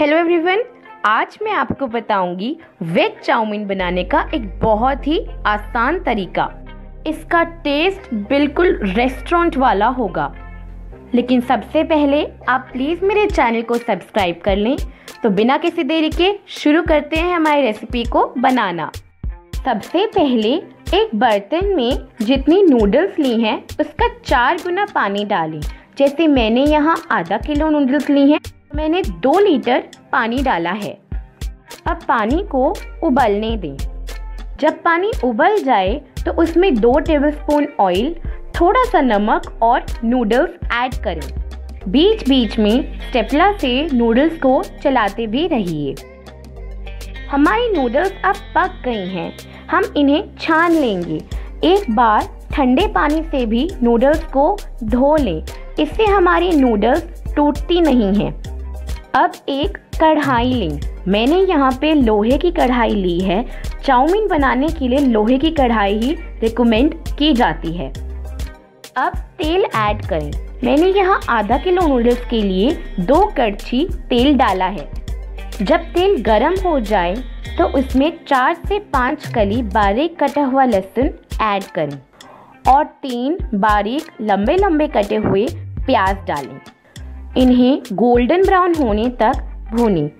Hello everyone आज मैं आपको बताऊँगी वेज चाउमीन बनाने का एक बहुत ही आसान तरीका। इसका टेस्ट बिल्कुल रेस्टोरेंट वाला होगा। लेकिन सबसे पहले आप प्लीज़ मेरे चैनल को सब्सक्राइब कर लें। तो बिना किसी देरी के शुरू करते हैं हमारी रेसिपी को बनाना। सबसे पहले एक बर्तन में जितनी नूडल्स ली हैं, उसका चार गुना पानी डालें। जैसे मैंने यहाँ आधा किलो नूडल्स ली हैं। मैंने दो लीटर पानी डाला है। अब पानी को उबलने दें। जब पानी उबल जाए तो उसमें दो टेबलस्पून ऑयल थोड़ा सा नमक और नूडल्स ऐड करें। बीच बीच में स्टेपला से नूडल्स को चलाते भी रहिए। हमारी नूडल्स अब पक गई हैं। हम इन्हें छान लेंगे। एक बार ठंडे पानी से भी नूडल्स को धो लें। इससे हमारी नूडल्स टूटती नहीं हैं। अब एक कढ़ाई लें। मैंने यहाँ पे लोहे की कढ़ाई ली है। चाउमीन बनाने के लिए लोहे की कढ़ाई ही रिकमेंड की जाती है। अब तेल ऐड करें। मैंने यहाँ आधा किलो नूडल्स के लिए दो कड़छी तेल डाला है। जब तेल गर्म हो जाए तो उसमें चार से पाँच कली बारीक कटा हुआ लहसुन ऐड करें और तीन बारीक लंबे लंबे कटे हुए प्याज डालें। इन्हें गोल्डन ब्राउन होने तक भूनें।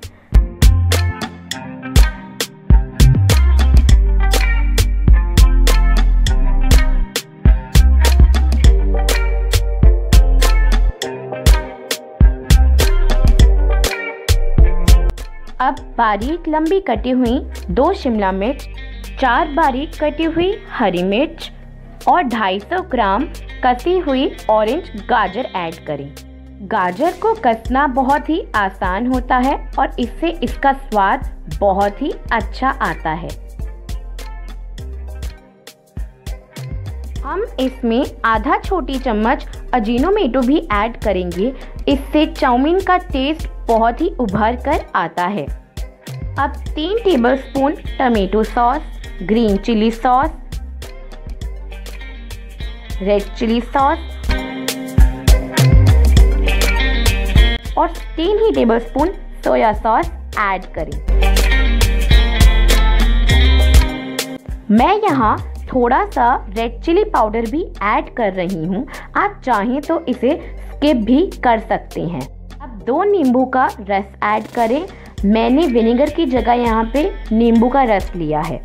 अब बारीक लंबी कटी हुई दो शिमला मिर्च, चार बारीक कटी हुई हरी मिर्च और 250 ग्राम कसी हुई ऑरेंज गाजर ऐड करें। गाजर को कसना बहुत ही आसान होता है और इससे इसका स्वाद बहुत ही अच्छा आता है। हम इसमें आधा छोटी चम्मच अजीनोमेटो भी ऐड करेंगे। इससे चाउमीन का टेस्ट बहुत ही उभर कर आता है। अब तीन tablespoon tomato sauce green chilli sauce red chilli sauce और तीन ही टेबलस्पून सोया सॉस ऐड करें। मैं यहाँ थोड़ा सा रेड चिली पाउडर भी ऐड कर रही हूँ। आप चाहें तो इसे स्किप भी कर सकते हैं। अब दो नींबू का रस ऐड करें। मैंने विनेगर की जगह यहाँ पे नींबू का रस लिया है।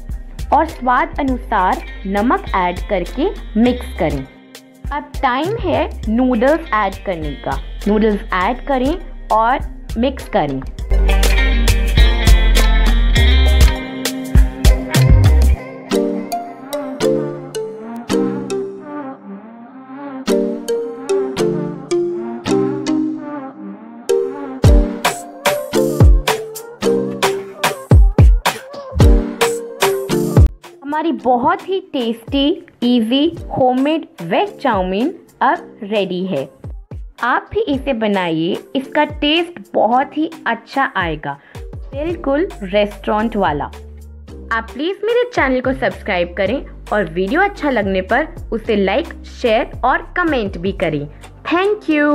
और स्वाद अनुसार नमक ऐड करके मिक्स करें। अब टाइम है नूडल्स ऐड करने का। नूडल्स ऐड करें और मिक्स करें। हमारी बहुत ही tasty easy homemade veg chowmein अब रेडी है। आप भी इसे बनाइए, इसका टेस्ट बहुत ही अच्छा आएगा। बिल्कुल रेस्टोरेंट वाला। आप प्लीज़ मेरे चैनल को सब्सक्राइब करें और वीडियो अच्छा लगने पर उसे लाइक शेयर और कमेंट भी करें। Thank you